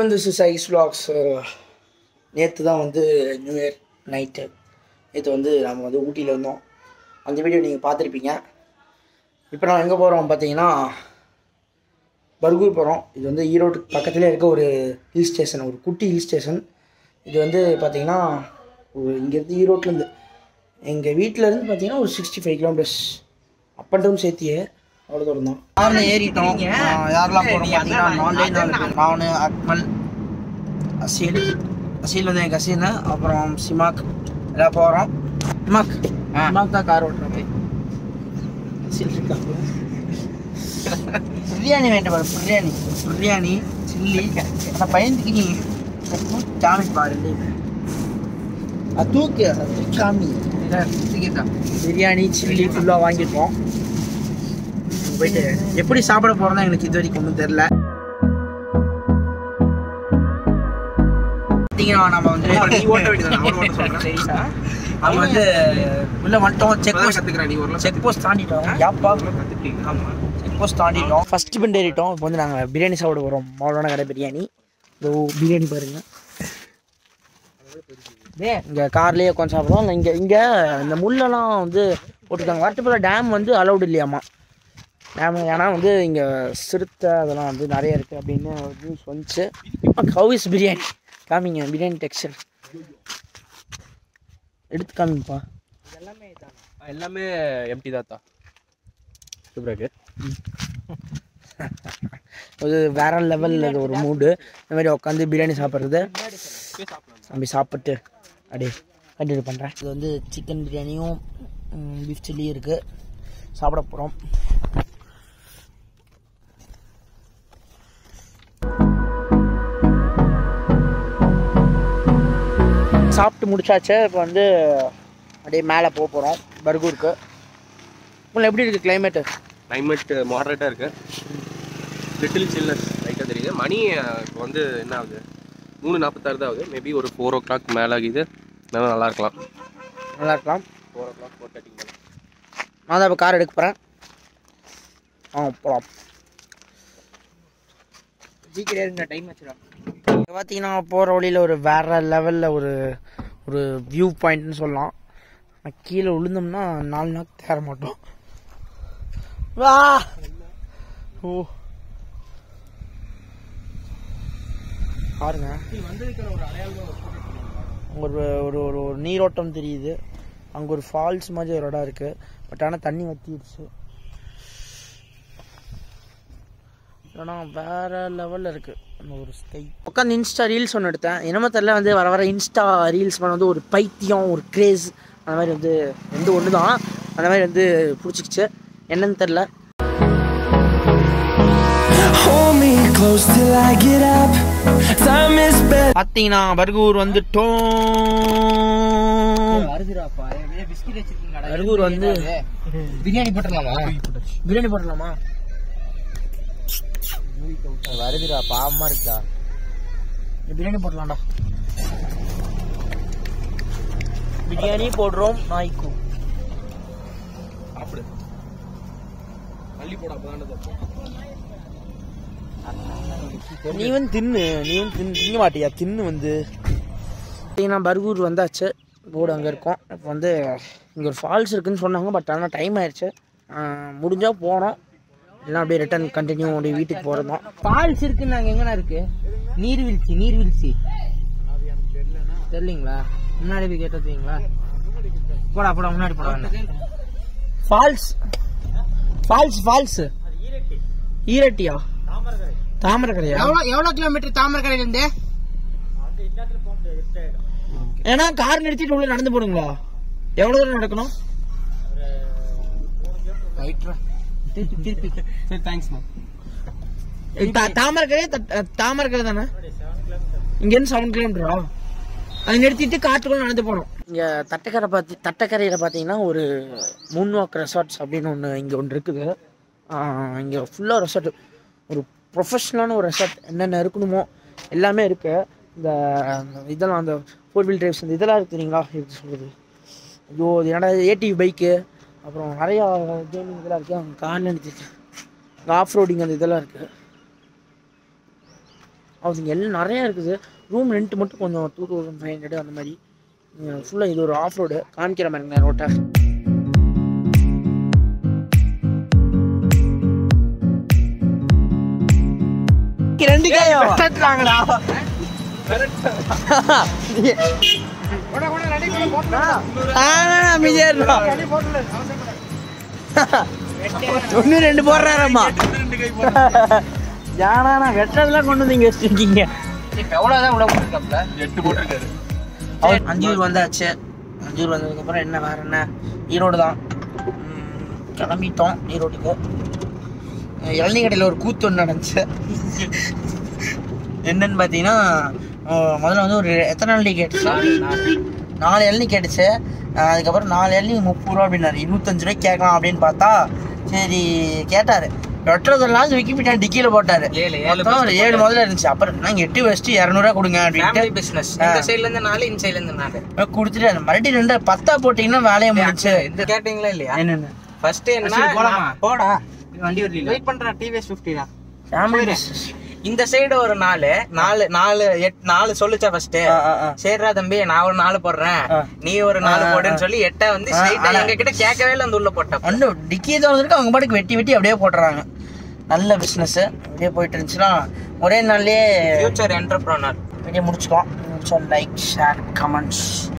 வந்து this his eyes vlogs. நேற்று தான் வந்து நியூ இயர் நைட்டு நேற்று வந்து நம்ம வந்து ஊட்டியில் இருந்தோம் அந்த வீடியோ நீங்கள் பார்த்துருப்பீங்க. இப்போ நான் எங்கே போகிறோம் பார்த்தீங்கன்னா பர்கூர் போகிறோம் இது வந்து ஈரோடு பக்கத்துலேயே இருக்க ஒரு ஹில் ஸ்டேஷன் ஒரு குட்டி ஹில் ஸ்டேஷன் இது வந்து பார்த்தீங்கன்னா ஒரு இங்கேருந்து ஈரோட்லேருந்து எங்கள் வீட்டிலேருந்து பார்த்தீங்கன்னா ஒரு sixty five kilometres up and down சேர்த்தியே அவ்வளோ தூரம் தான் காரில் ஏறிட்டோம் யாரெல்லாம் போகிறோம் பார்த்தீங்கன்னா பேர் நான் அக்மல் அசீல் அசீல் வந்து என் கசீன் அப்புறம் சிமாக். எல்லாம் போகிறோம் சிமாக். சிமாக் தான் கார் ஓட்டுறோம் அசீல் பிரியாணி வேண்டாம் பாரு பிரியாணி. பிரியாணி சில்லி. அந்த பையனுக்கு நீ சாமி பாரு. அது தூக்கு அது தூக்கி காமி பிரியாணி சில்லி ஃபுல்லாக போயிட்டு எப்படி சாப்பிட போறோம்னா எனக்கு இது வரைக்கும் ஒன்றும் தெரில பார்த்தீங்கன்னா நம்ம வந்து சரிடா. நம்ம வந்து உள்ள வந்துட்டோம் செக் போஸ்ட் செக் போஸ்ட் தாண்டிட்டோம். யாப்பா? செக் போஸ்ட் தாண்டிட்டோம். ஃபர்ஸ்ட் பிண்ட் ஏறிட்டோம் இப்போ வந்து நாங்கள் பிரியாணி சாப்பிட போகிறோம் மௌலான கடை பிரியாணி. இதோ பிரியாணி பாருங்க. இங்கே கார்லேயே உட்காந்து சாப்பிடுவோம் இங்கே இங்கே இந்த முள்ளெல்லாம் வந்து போட்டுருக்காங்க. வரட்டுப்புல டேம் வந்து அலௌடு இல்லையாம்மா? டேம் ஏன்னா வந்து இங்கே சிறுத்தை அதெல்லாம் வந்து நிறைய இருக்குது அப்படின்னு நியூஸ் வந்துச்சு. ஹவுஸ் பிரியாணி. காமிங்க பிரியாணி டெக்ஸ்டர் எடுத்து காமிங்கப்பா. எல்லாமே எம்டி தாத்தா. சூப்பராக அது வேற லெவலில் ஒரு மூடு இந்த மாதிரி உட்காந்து பிரியாணி சாப்பிட்றது. அப்படி சாப்பிட்டு. அப்படியே கண்டினியூ பண்ணுறேன் இது வந்து சிக்கன் பிரியாணியும் பீஃப் சில்லியும் இருக்குது சாப்பிட போகிறோம் சாப்பிட்டு முடிச்சாச்சு. இப்போ வந்து அப்படியே மேலே போக போகிறோம் பர்கூருக்கு. உங்களுக்கு எப்படி இருக்குது கிளைமேட்டு கிளைமேட் மாடரேட்டாக இருக்கு. லிட்டில் சில்னஸ் லைட்டாக தெரியுது. மணி இப்போ வந்து என்ன ஆகுது? மூணு நாற்பத்தாறு தான் ஆகுது. மேபி ஒரு ஃபோர் ஓ கிளாக் மேலே ஆகுது. நல்லா நல்லா இருக்கலாம். நல்லா இருக்கலாம். Four o'clock four thirty நான் தான் இப்போ கார் எடுக்க போகிறேன் ஆ போகலாம் இங்க பார்த்தீங்கன்னா போகிற வழியில் ஒரு வேற லெவலில் ஒரு ஒரு வியூ பாயிண்ட்னு சொல்லலாம். கீழே விழுந்தோம்னா நாலு நாள் தேர மாட்டோம். வா! ஓ. பாருங்க. ஒரு ஒரு ஒரு ஒரு நீரோட்டம் தெரியுது. அங்கே ஒரு ஃபால்ஸ் மாதிரி ஒரு இடம் இருக்கு. பட் ஆனால் தண்ணி வத்திடுச்சு ஏன்னா வேற லெவலில் இருக்கு. அந்த ஒரு ஸ்கை உட்காந்து இன்ஸ்டா ரீல்ஸ் ஒன்று எடுத்தேன். என்னமோ தெரியல வந்து வர வர இன்ஸ்டா ரீல்ஸ் பண்ண வந்து ஒரு பைத்தியம் ஒரு கிரேஸ் அந்த மாதிரி வந்து ரெண்டு ஒன்று தான் அந்த மாதிரி வந்து பிடிச்சிக்கிச்சு. என்னன்னு தெரில. பார்த்தீங்கன்னா பர்கூர் வந்துட்டோம் பர்கூர் வந்து பிரியாணி போட்டுடலாமா பிரியாணி போடலாமா வருதுடா பாவமா இருக்குடா. பிரியாணி போடலாம்டா பிரியாணி போடுறோம் நாய்க்கு சாப்பிடு. மல்லி போட அப்போ நீ வந்து தின்னு நீ வந்து தின்னு திங்க மாட்டியா? தின்னு வந்து. பார்த்தீங்கன்னா பர்கூர் வந்தாச்சு ரோடு அங்கே இருக்கோம். இப்போ வந்து இங்கே ஒரு ஃபால்ஸ் இருக்குன்னு சொன்னாங்க பட் ஆனால் டைம் ஆயிடுச்சு முடிஞ்சால் போனோம் இல்லைனா அப்படியே ரிட்டர்ன் கண்டினியூ அப்படியே வீட்டுக்கு போகிறது தான் ஃபால்ஸ் இருக்குன்னு நாங்க எங்கண்ணா இருக்கு? நீர்வீழ்ச்சி நீர்வீழ்ச்சி. தெரியலீங்களா? முன்னாடி போய் கேட்டீங்களா போடா போடா முன்னாடி போடா ஃபால்ஸ் ஃபால்ஸ் ஃபால்ஸ் ஈரட்டியா? தாமரக்கரையா? எவ்வளவு எவ்வளவு கிலோமீட்டர் தாமரக்கரையில இருந்து ஏன்னா கார் நிறுத்திட்டு உள்ள நடந்து போடுங்களா? எவ்வளவு தூரம் நடக்கணும்? திருப்பி திருப்பி சரி தேங்க்ஸ்ண்ணா தா- தாமரைக்கரையா தட்- தாமரைக்கரை தானே? இங்க இருந்து செவன் கிலோமீட்டரா அது நிறுத்திட்டு காட்டுக்குள்ள நடந்து போனோம் இங்க தட்டக்கரை பார்த்து தட்டக்கரையில பாத்தீங்கன்னா ஒரு மூன் வாக் ரெசார்ட்ஸ் அப்படின்னு ஒன்று இங்க ஒன்று இருக்குது. இங்க ஃபுல்லா ரெசார்ட் ஒரு ப்ரொஃபஷனலான ஒரு ரெசார்ட் என்னென்ன இருக்கணுமோ எல்லாமே இருக்கு. இந்த இதெல்லாம் அந்த ஃபோர் வீல் டிரைவ்ஸ் இந்த இதெல்லாம் இருக்கு தெரியுங்களா? எப்படி சொல்றது? ஐயோ இது என்னடா ஏடிவி பைக்கு அப்புறம் நிறையா கேமிங் இதெல்லாம் இருக்குது அங்கே காரில் நிறுத்திட்டு. ஆஃப் ரோடிங் அந்த இதெல்லாம் இருக்குது அவங்க எல்லாம் நிறையா இருக்குது. ரூம் ரெண்ட் மட்டும் கொஞ்சம் டூ தௌசண்ட் ஃபைவ் ஹண்ட்ரட் அந்த மாதிரி. ஃபுல்லாக இது ஒரு ஆஃப் ரோடு காமிக்கிற மாதிரி ரோட்டை ரெண்டு காயம் ஒன்னு ரெண்டு போடுறாரம்மா. ஏன்னா வெட்டுறதுலாம் கொண்டு வந்து இங்க வச்சிருக்கீங்க. எவ்வளோதான் உள்ள போட்டுருக்காப்ல எட்டு போட்டிருக்காரு அவர் அஞ்சூர் வந்தாச்சு. அஞ்சூர் வந்ததுக்கப்புறம் என்ன வேற என்ன? ஈரோடு தான். உம், கிளம்பிட்டோம் ஈரோட்டுக்கு. அஹ் இளநீ கடையில் ஒரு கூத்து ஒன்று நடந்துச்சு. என்னன்னு பார்த்தீங்கன்னா முதல்ல வந்து ஒரு எத்தனை இளநீ கேட்டுச்சு? நாலு இளநீ கேட்டுச்சு. அதுக்கப்புறம் நாலு இளநீ முப்பது ரூபா அப்படின்னாரு. இருபத்தஞ்சு ரூபாய்க்கு கேட்கலாம் அப்படின்னு பார்த்தா சரி கேட்டார். வெட்டுறதெல்லாம் விக்கிபீடியா டிக்கியில் போட்டார். மொத்தம் ஒரு ஏழு முதல்ல இருந்துச்சு. அப்புறம் நாங்கள் எட்டு வச்சுட்டு இரநூறுவா கொடுங்க அப்படின்ட்டு. பிசினஸ் இந்த சைடுல இருந்து நாலு இந்த சைடுல இருந்து நாலு. கொடுத்துட்டு மறுபடியும் ரெண்டு பத்தா போட்டீங்கன்னா வேலையை முடிச்சு கேட்டீங்களா இல்லையா? என்னென்ன? ஃபர்ஸ்ட் என்ன? நான் போடா. வண்டி வரல வெயிட் பண்றேன் டிவிஎஸ் ஃபிஃப்டி தான். இந்த சைடு ஒரு நாலு நாலு நாலு எட் நாலு சொல்லுச்சா ஃபர்ஸ்ட் சரிடா தம்பி நான் ஒரு நாலு போடுறேன். நீ ஒரு நாலு போடுன்னு. சொல்லி எட்டா வந்து ஸ்ட்ரைட்டா எங்க கிட்ட கேட்கவே இல்லை அந்த உள்ள போட்டா ஒன்று டிக்கியை திறந்துருக்கு அவங்க பாட்டுக்கு வெட்டி வெட்டி அப்படியே போட்டுறாங்க. நல்ல பிஸ்னஸ் அப்படியே போயிட்டு இருந்துச்சுன்னா ஒரே நாள்லயே ஃபியூச்சர் என்டர்பிரனர் வீடியோ முடிச்சுக்கோம் லைக் ஷேர் கமெண்ட்ஸ்